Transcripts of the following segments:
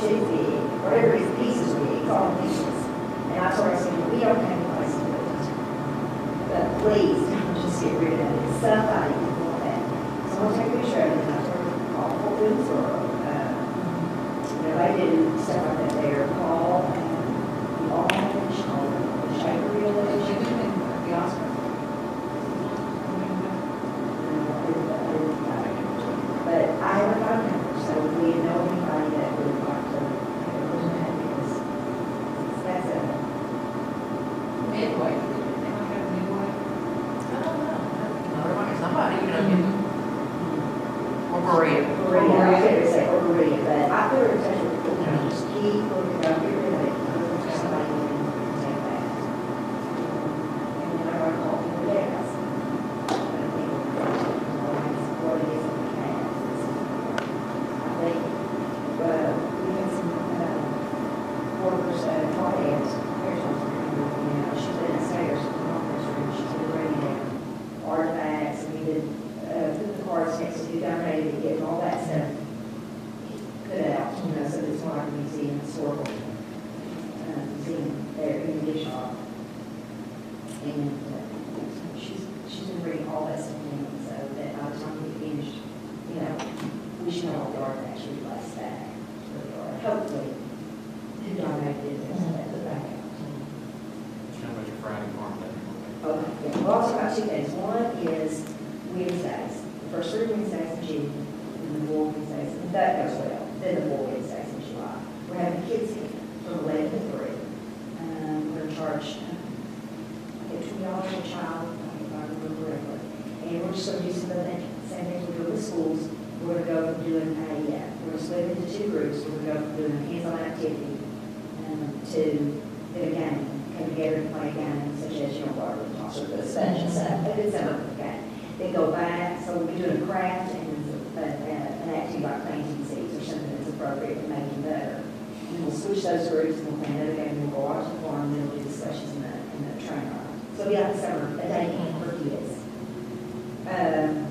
should be, whatever his thesis was, it's all thesis. And I told we don't have a place to put it. But please, don't just get rid of it. Somebody can pull. So I'll take a picture of it, and I told him, awful things or uh, related stuff. hands. We're doing a, uh, we're gonna split into two groups. We're gonna do from doing a hands-on activity, um, to the game, come together and play a game, such you know, or the special stuff, but it's the game. They go back, so we'll be doing a craft and uh, uh, an activity like planting seeds or something that's appropriate for making better. And we'll switch those groups, and we'll play another game, and we'll go out to the farm, and then we'll do discussions in the, in the train ride. So be like a summer, a day camp for kids. Um,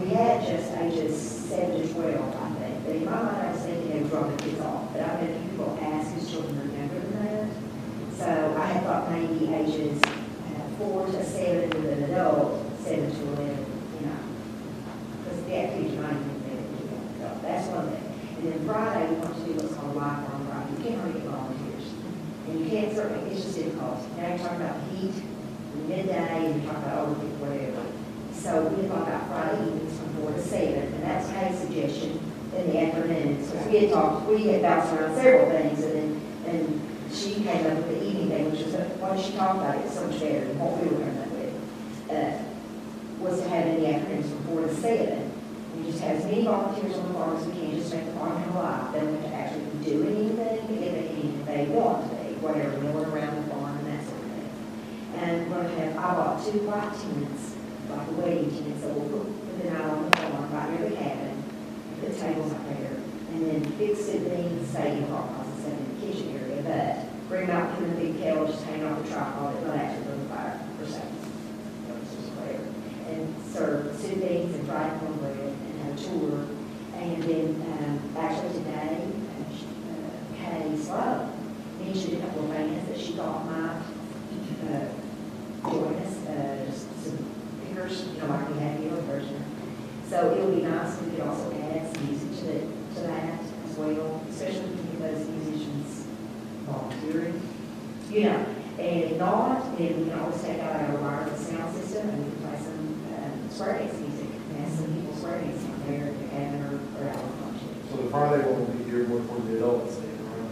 we had just ages seven to twelve, I think, but in my mind, I was thinking they were dropping kids off, but I've had people ask whose children younger that. So I had thought maybe ages uh, four to seven with an adult, seven to eleven, you know. Because the activity might even be, you know, that's one thing. And then Friday, we want to do what's called lifelong Friday. You can't really get volunteers. And you can't certainly, it's just difficult. Now you're talking about heat, midday, and you're talking about whatever. So we thought about Friday evenings from four to seven, and that's Kay's suggestion in the afternoon. So we had talked, we had bounced around several things, and then, and she came up with the evening thing, which was, what she talked about, it's so much better than what we were coming up with. Uh, was to have in the afternoons from four to seven. We just have as many volunteers on the farm as we can, just make the farm come alive. They don't have to actually doing anything, if they, they want to whatever, milling around the farm and that sort of thing. And we're gonna have, I bought two white tents, like a wedding tent, so we'll put, them out on the right near the cabin, put tables up there, and then fix it, being stadium hot closet, set in the kitchen area, but bring out, put in a big kettle, just hang off the tripod, it will actually burn fire for seconds. It's just clear. And serve soup beans and fried cornbread and have a tour. And then, um, actually today, uh, Kay Slow mentioned a couple of bands that she thought might, uh, join us, pickers, you know, like we have here in Virginia. So it would be nice if we could also add some music to the, to that as well, especially if we get those musicians volunteering. You know, and if not, then we can always take out our wireless sound system and we can play some, um, square dance music. And have some people square dancing out there, have or, or on function. So the Friday one will be geared more toward the adults, then, right?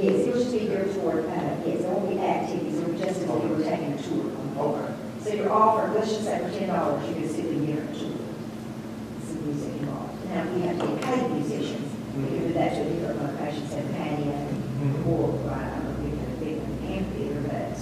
Yes, it will just be there for, uh, yes, there won't be activities, it will just as if you were taking a tour. Okay. So you're offered, let's just say for ten dollars, you can sit and hear a tour. Some music involved. Now, we have to get paid musicians, we can do that to different locations, have patio, or, mm-hmm. right, I don't know, we have a big amphitheater, but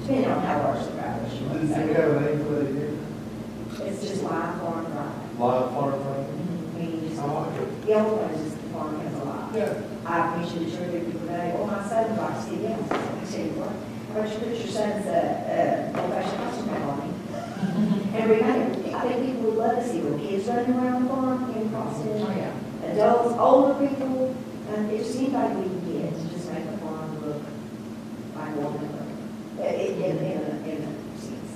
depending on how large the crowd is. you know. We have a name for that? It's just live farm drive. Live farm thing? Mm-hmm. Just, I like it. the old one is just the farm has a lot. Yeah. I mentioned to children people today, oh, my son likes to down. I said, what? Don't you put your son's, uh, uh, old fashioned costume back on him? And remember, I think people would love to see little kids running around the farm in costume. Oh, yeah. Adults, older people, and it's just anybody we can get to just make the farm look like one of them. Uh, In, in, in, a- in a sense.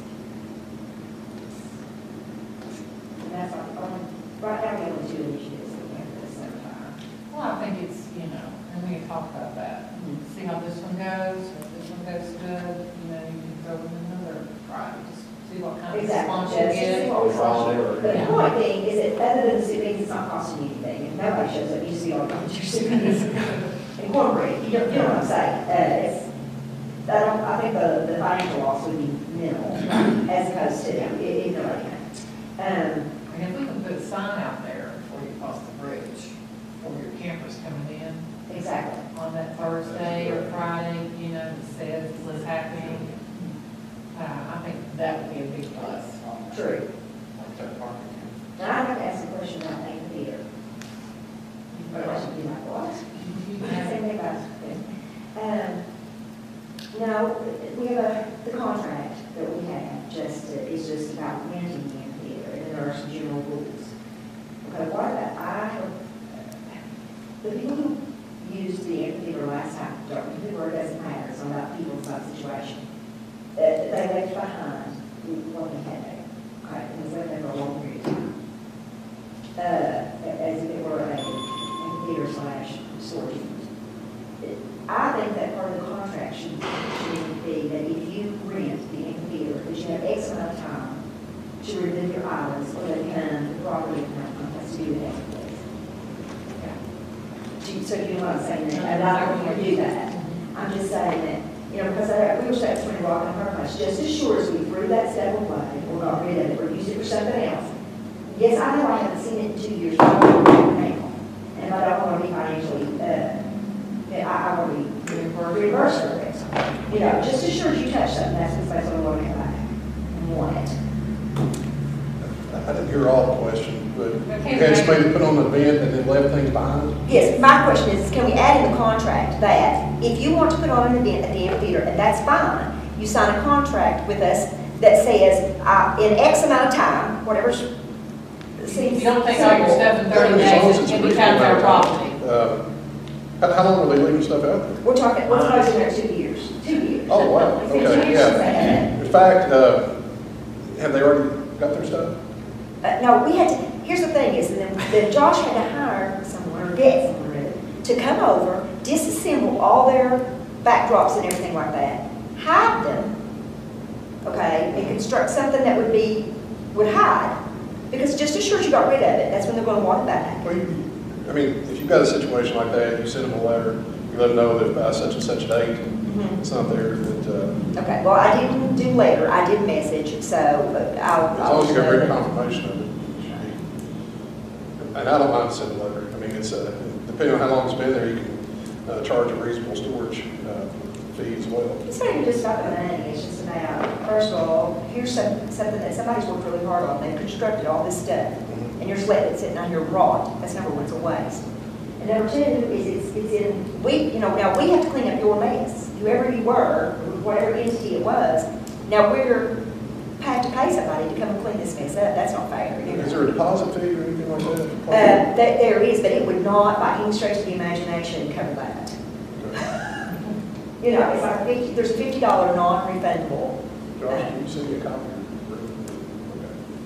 And that's like, um, right now, we have two initiatives that we have at the same time. Well, I think it's, you know, and we can talk about that, see how this one goes, if this one goes good, you know, you can go with another, right, just see what kind of response you Exactly. get. Always volunteer. But the point being is that other than the means it's not costing you anything, if nobody shows up, you see all the volunteers incorporate, you know, you know what I'm saying? Uh, it's, I don't, I think the, the financial loss would be minimal, as opposed to, if, if nobody came. Um, And if we can put a sign out there before you cross the bridge, for your campers coming in exactly. on that Thursday or Friday, you know, that says what's happening, uh, I think that would be a big plus. True. Like that parking. Now, I'd like to ask a question about Nathan Theater. But I should be like, what? Same thing about, um, no, we have a, the contract that we have, just, uh, is just about renting the amphitheater, and there are some general rules. Okay, what about, I have, the people who used the amphitheater last time, don't, who were, it doesn't matter, it's not about people, it's about situation. Uh, they they left behind, what we had there. Okay, and was left there for a long period of time. Uh, as if it were a computer slash storage. unit. I think that part of the contract should, should be that if you rent the computer, that you have X amount of time to remove your items, or they can, the property can, has to do with that, please. I'm saying, that, I don't want to do that. I'm just saying that, you know, because I, we were saying between rock and hard place, just as sure as we threw that stuff away, or got rid of it, or used it for something else. Yes, I know I haven't seen it in two years, but I want to now, and I don't want to be financially, uh, I, I want to be reimbursed for it. You know, just as sure as you touch something, that's the place I'm going to back and want it. I didn't hear all the question, but Okay, you had Jane. somebody put on the event and then left things behind? Yes, my question is, can we add in the contract that if you want to put on an event at the amphitheater, and that's fine, you sign a contract with us that says, uh, in X amount of time, whatever's. If you don't take all your stuff in thirty As long as days, it's it a becomes our property. of time. Uh, How, how long were they leaving stuff out there? We're talking, we're supposed to two years, two years. Oh, wow, It's been two okay, years since they had yeah. In fact, uh, have they already got their stuff? Uh, no, we had to, here's the thing is, then, then Josh had to hire someone or get someone to come over, disassemble all their backdrops and everything like that, hide them, okay, and construct something that would be, would hide. Because just as sure as you got rid of it, that's when they're gonna want it back. Well, you, I mean, if you've got a situation like that, you send them a letter, you let them know that by such and such a date, it's not there, that, uh, Okay, well, I didn't do letter, I did message, so but I'll. as long as you got written confirmation of it. It should be- And I don't mind sending a letter, I mean, it's, uh, depending on how long it's been there, you can, uh, charge a reasonable storage, uh, fee as well. It's not even just about the money, it's just about, first of all, here's some, something that somebody's worked really hard on, they've constructed all this stuff, and you're just letting it sitting on your rot, that's number one, it's a waste. And number two is it's, it's in, we, you know, now we have to clean up your mess, whoever you were, whatever entity it was, now we're, have to pay somebody to come and clean this mess up, that's not fair. you know. Is there a deposit fee or anything like that? Uh, that, there is, but it would not, by any stretch of the imagination, cover that. You know, it's like fifty, there's a fifty dollar non-refundable Josh, can you send me a copy?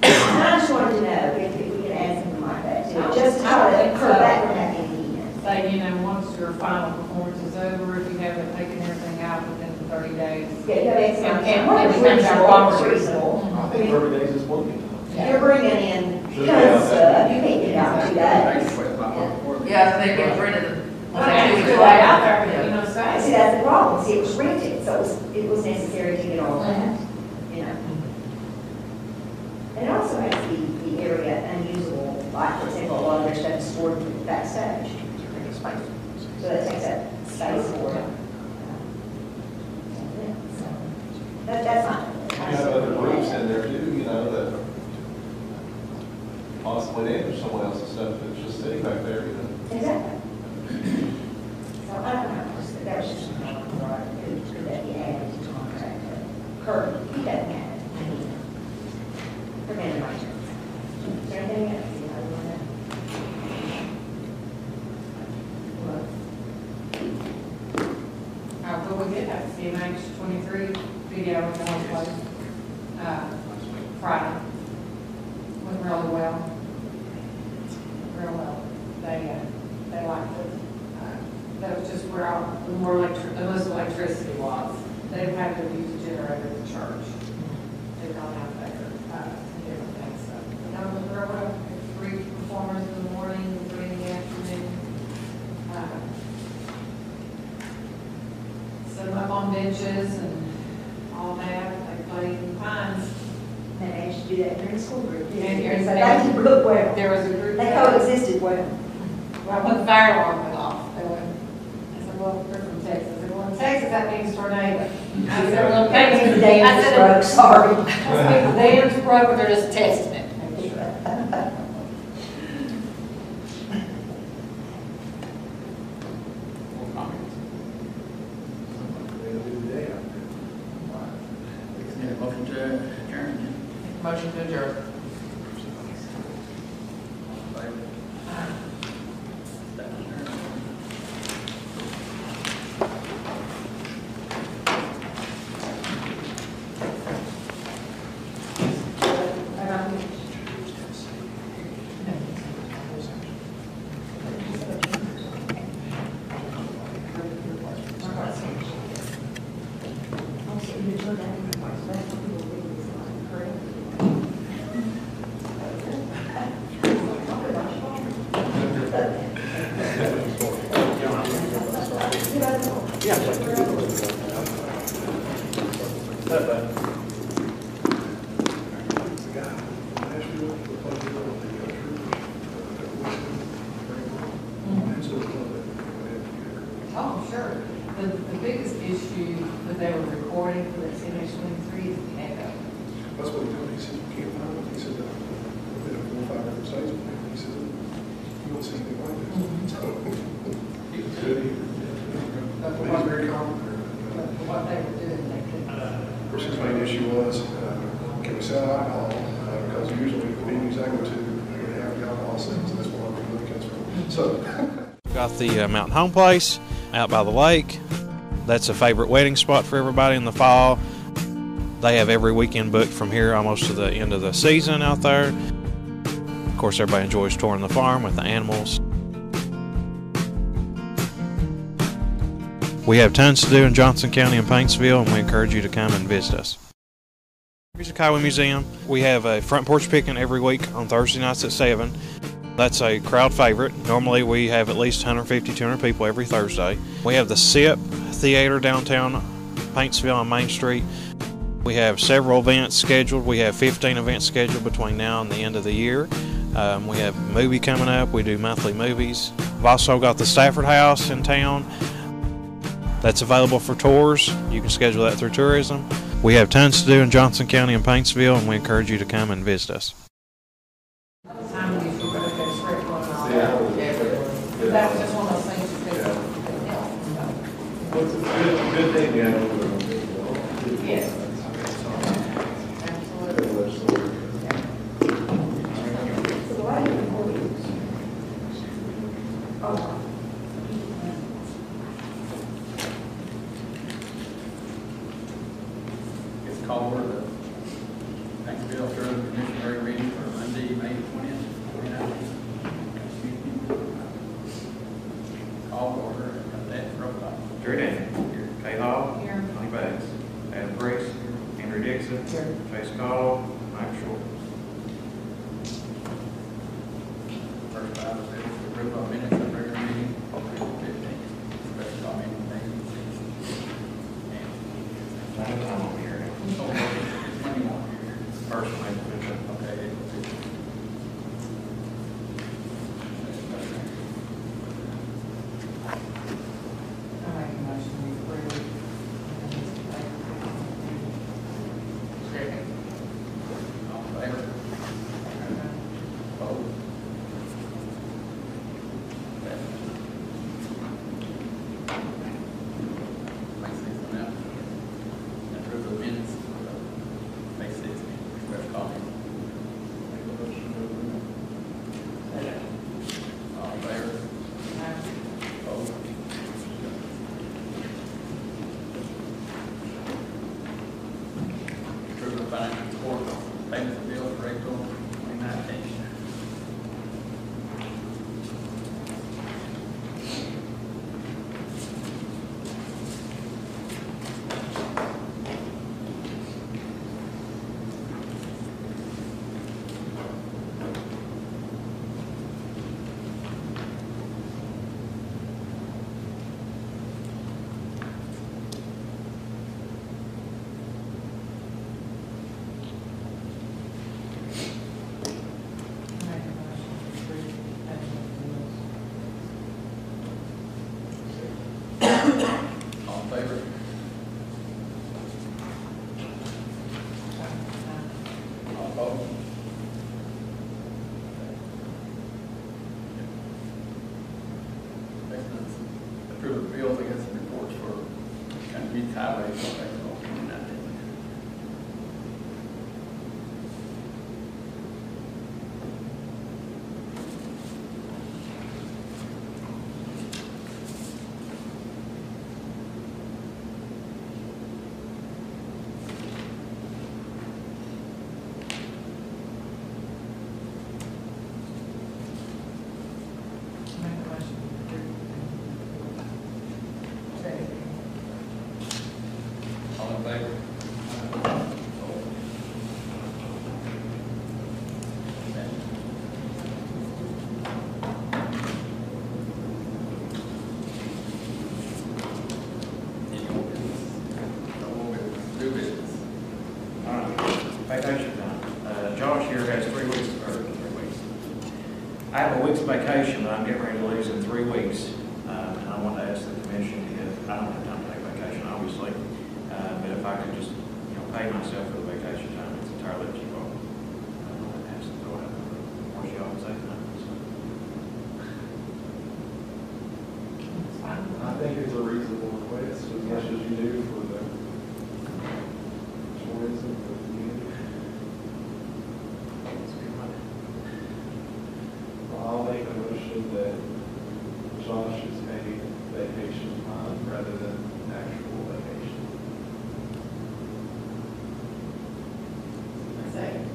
Okay. I just wanted to know if if we could add something like that to it, just to try to curb that from happening again. Say, you know, once your final performance is over, if you haven't taken everything out within the thirty days. Yeah, you have X amount of And- time. Whatever's and it our reasonable, reasonable. I think thirty days is working. You're bringing in tons of you can't get out in two days. Yeah, they get rid of the. Well, it's still out there, you know, I say. see, that's the problem, see, it was rented, so it was, it was necessary to get all that, you know. And it also makes the, the area unusable, like, for example, a lot of their stuff is stored backstage. So that takes up space for it. So, That, that's fine. You have other groups in there too, you know, that possibly damage someone else's stuff that's just sitting back there, you know. Exactly. So I don't know, just- that was just, a comment, right, could, could that be added to the contract? Kurt, he doesn't have it. Preventative maintenance. Is there anything else you know, you wanna? Uh, but we did have CMH twenty-three video in one place, uh, Friday. Went really well. Real well. They, uh, they liked it. Uh, That was just where all, the more electric, the most electricity was. They didn't have to use a generator at the church. They've gone out there, uh, and different things, so. But no, it was real well. There's Three performers in the morning, and three in the afternoon. Uh, set them up on benches and all that, they played in pines. They managed to do that during school group. didn't And they? you're- So they did real well. There was a group. They coexisted well. Well, when the fire alarm went off, they went, I said, well, they're from Texas. They said, well, in Texas, that means tornado. I said, well, means the I dam said, broke, sorry. I said, the dam's broke, but they're just testing escribir sobre el the uh, Mountain Home Place out by the lake. That's a favorite wedding spot for everybody in the fall. They have every weekend booked from here almost to the end of the season out there. Of course, everybody enjoys touring the farm with the animals. We have tons to do in Johnson County and Paintsville, and we encourage you to come and visit us. Here's the Highway Museum. We have a front porch picking every week on Thursday nights at 7. That's a crowd favorite. Normally, we have at least 150, 200 people every Thursday. We have the Sipp Theater downtown Paintsville on Main Street. We have several events scheduled. We have 15 events scheduled between now and the end of the year. Um, we have a movie coming up. We do monthly movies. We've also got the Stafford House in town. That's available for tours. You can schedule that through tourism. We have tons to do in Johnson County and Paintsville, and we encourage you to come and visit us. Time of use, you better get a script on and all Yeah. that. But That was just one of those things you couldn't, couldn't help, so. Well, it's a good, good thing we week's that I'm getting ready to lose in three weeks. Um, and I want to ask the commission if, I don't have time to take vacation, obviously, uh, but if I could just, you know, pay myself for the vacation time, it's entirely up to you all. I want to ask to go out, or y'all say no. so. It's fine. I think it's a reasonable request, as much as you do for the tourism, for the community. It's good money. Well, I'll make a motion that Josh is paid vacation time rather than actual vacation. Second.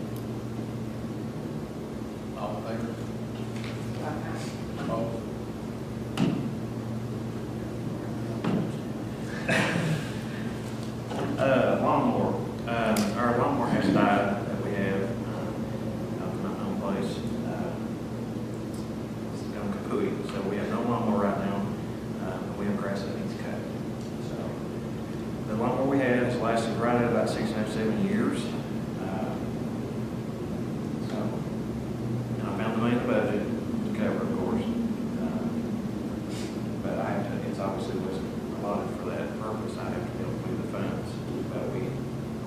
All in favor? Okay. Opposed? Uh, lawnmower, um, our lawnmower has died that we have, um, up in my home place, uh, it's gone kaput, so we have no lawnmower right now, uh, but we have grass that needs cut. So, the lawnmower we have has lasted right at about six and a half, seven years. Uh, So, and I found the money in the budget to cover, of course. Uh, But I have to, it's obviously was allotted for that purpose, I have to be able to move the funds. But we,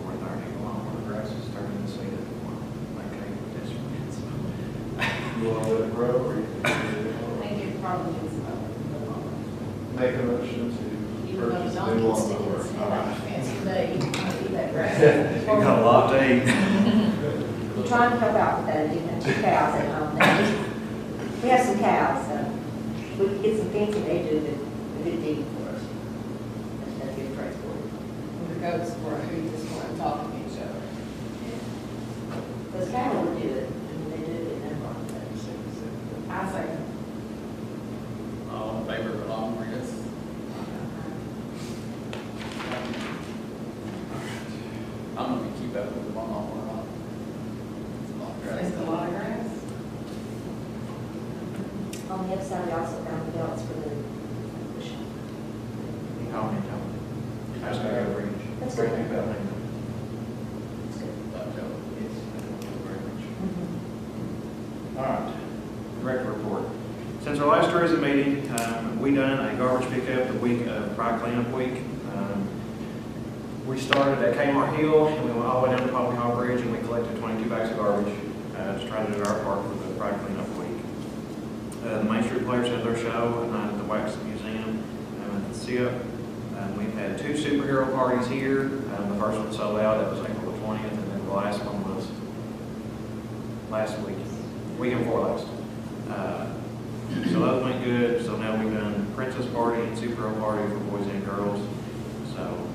we're not even along where the grass is starting to see that, well, like, I this one, so. You want to let it grow, or you I can think it probably is make a motion to Even though purchase a Don new can stick lawnmower? his head out the fence you want to that grass. Got a lot to eat. We're trying to help out with that, you have two cows at home now. We have some cows, so we can get some fencing, they do the, the good deed for us. That's, that's good price for it. The goats were, who just want to talk to each other. Because cattle would do it, and they do it, and I'm I second. All in favor of the lawnmower, yes? I'm gonna keep up with the lawnmower. It's a lot of grass. It's a lot of grass. On the other side, we also found the belts for the bush. Call me, tell me. I just gotta go reach. That's good. Bring me back. It's good. Dr. Joe. Yes, thank you very much. Mhm. All right, director report. Since our last tourism meeting, um, we done a garbage pickup the week of Pride Cleanup Week. Um, We started at Kmart Hill, and we went all the way down to Pompey Hall Bridge, and we collected twenty-two bags of garbage, uh, to try to do our part for the Pride Cleanup Week. Uh, the Main Street Players had their show at night at the Wax Museum, um, at the Sipp had two superhero parties here. Um, the first one sold out, that was April the 20th, and then the last one was last week, week before last. Uh, so those went good. So now we've done princess party and superhero party for boys and girls. So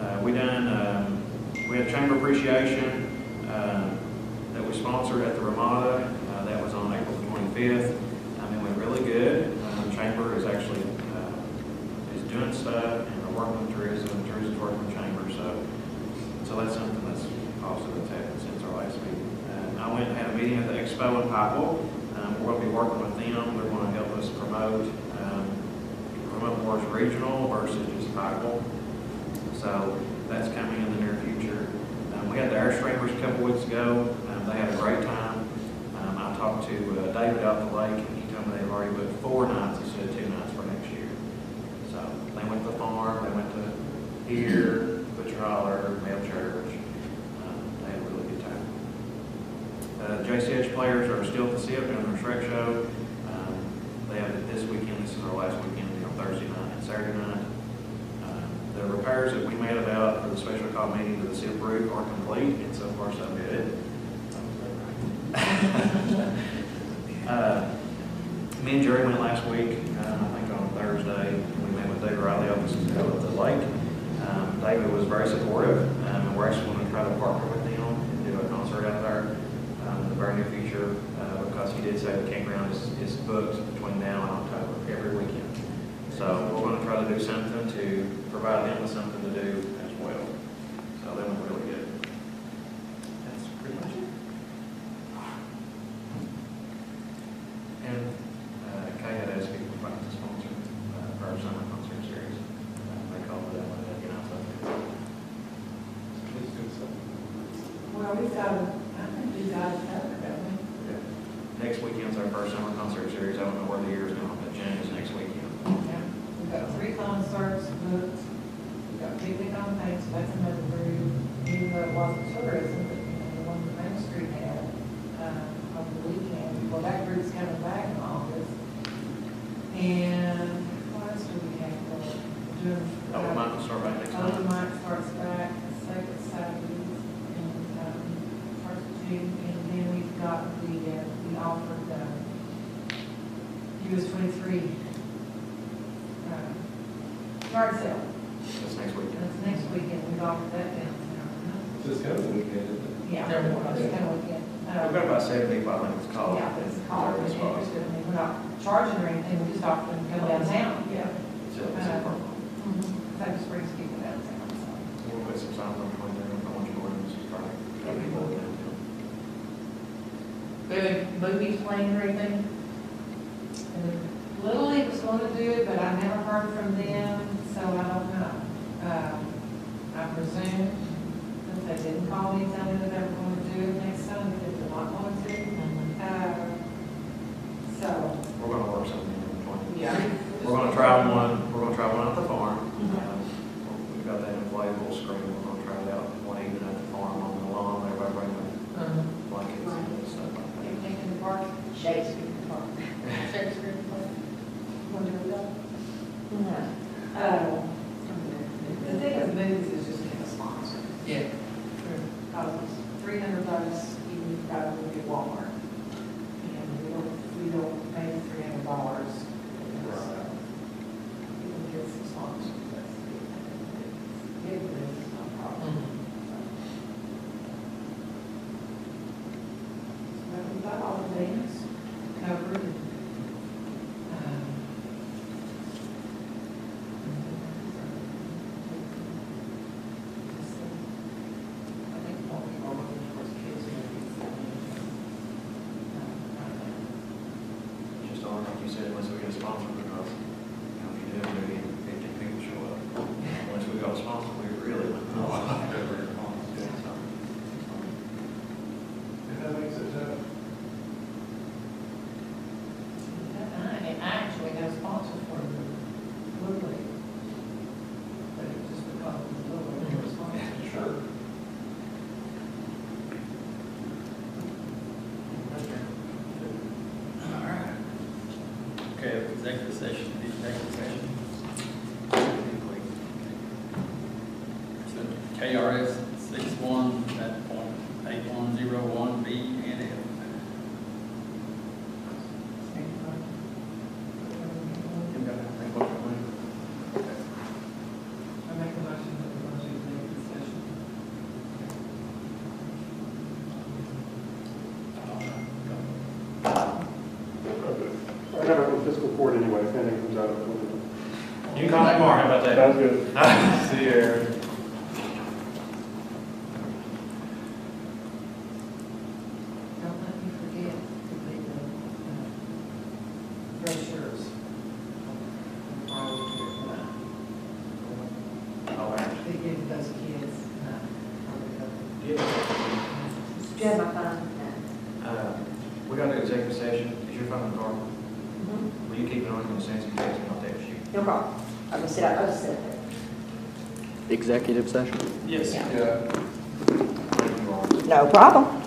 uh, we done um, we had chamber appreciation uh, that we sponsored at the Ramada. Uh, that was on April the 25th. Working chamber, so, so that's something that's positive that's happened since our last meeting. Uh, I went and had a meeting at the expo in Pikeville, um, gonna be working with them, they're gonna help us promote, um, promote more as regional versus just Pikeville. So that's coming in the near future. Um, we had the Airstreamers a couple weeks ago. Um, they had a great time. Um, I talked to uh, David out the lake, and he told me they've already booked four nights for next year. So they went to the farm, they went to here, Butcher Holler, Mayo Church. Um, they had a really good time. Uh, JCH players are still at the Sipp doing their Shrek show. Um, they have it this weekend, this is our last weekend, know, Thursday night and Saturday night. Uh, The repairs that we made about for the special call meeting to the Sipp roof are complete, and so far so good. Uh, Me and Jerry went last week, uh, I think on Thursday, we met with Dave Riley up at the lake. Um, David was very supportive, um, and we're actually going to try to partner with them and do a concert out there um, in the very near future, uh, because he did say the campground is, is booked between now and October, every weekend. So we're going to try to do something to provide them with something to do as well. So they went really good. That's pretty much it. And uh, Kay had asked me if we'd like to sponsor uh, for our summer concert series. Uh, They called it, uh, you know, so. Please do so. Well, three uh, yard sale. That's next weekend. That's next weekend. We've offered that down. So it's kind of a weekend, isn't it? Yeah. It's kind of a weekend. We've got about seventy-five hundred calls. in was we got sponsored report anyway, if anything comes out. You can call me tomorrow, how about that? Sounds good. See you, executive session? Yes. Yeah. No problem.